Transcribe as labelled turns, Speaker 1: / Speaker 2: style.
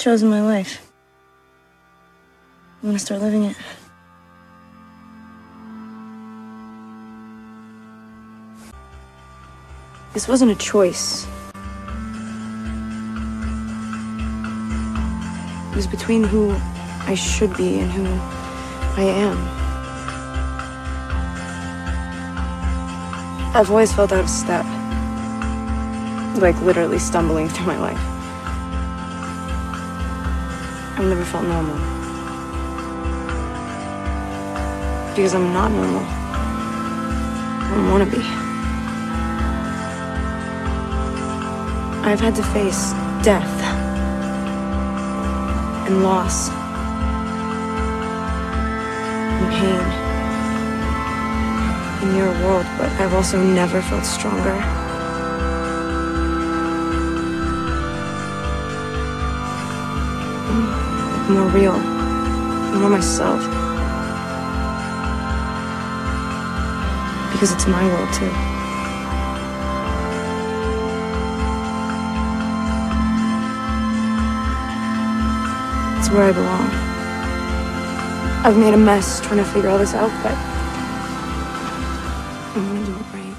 Speaker 1: chosen my life. I'm gonna start living it. This wasn't a choice. It was between who I should be and who I am. I've always felt out of step. Like literally stumbling through my life. I've never felt normal. Because I'm not normal. I don't want to be. I've had to face death and loss and pain in your world, but I've also never felt stronger. more real, more myself. Because it's my world too. It's where I belong. I've made a mess trying to figure all this out, but I'm gonna do it right.